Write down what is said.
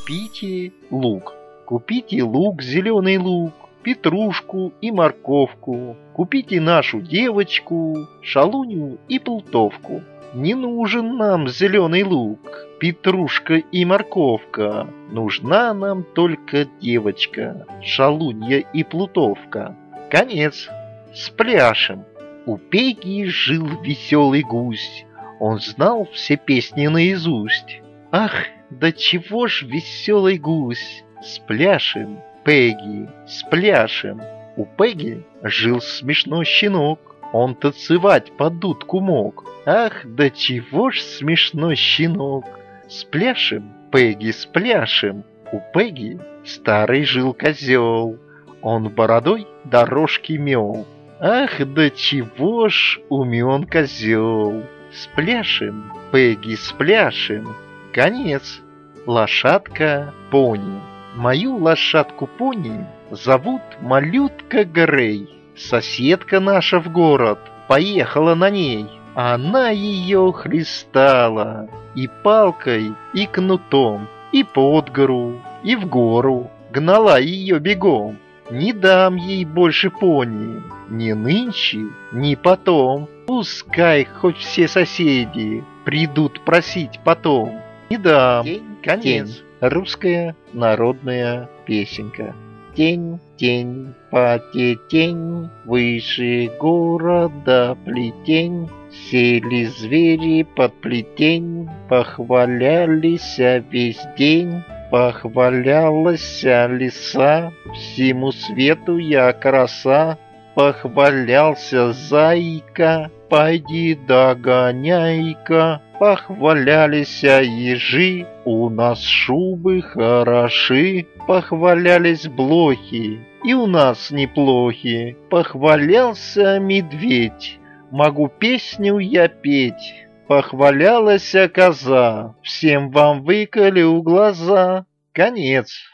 Купите лук. Купите лук, зеленый лук, петрушку и морковку. Купите нашу девочку, шалунью и плутовку. Не нужен нам зеленый лук, петрушка и морковка. Нужна нам только девочка, шалунья и плутовка. Конец. Спляшем. У Пеги жил веселый гусь. Он знал все песни наизусть. Ах, да чего ж веселый гусь! Спляшем, Пеги, спляшем. У Пеги жил смешной щенок. Он танцевать под дудку мог. Ах, да чего ж смешной щенок! Спляшем, Пеги, спляшем. У Пеги старый жил козел. Он бородой дорожки мел. Ах, да чего ж умен козел! Спляшем, Пеги, спляшем. Конец. Лошадка пони. Мою лошадку-пони зовут Малютка Грей. Соседка наша в город поехала на ней. Она ее хлестала и палкой, и кнутом, и под гору, и в гору. Гнала ее бегом. Не дам ей больше пони, ни нынче, ни потом. Пускай хоть все соседи придут просить потом. Не дам. День, Конец. День. Русская народная песенка. Тень, тень, потетень, выше города плетень, Сели звери под плетень, похвалялись весь день, Похвалялась лиса, всему свету я краса, Похвалялся зайка, пойди догоняй-ка, Похвалялись ежи, у нас шубы хороши, Похвалялись блохи, и у нас неплохи. Похвалялся медведь, могу песню я петь. Похвалялась коза, всем вам выколю глаза. Конец.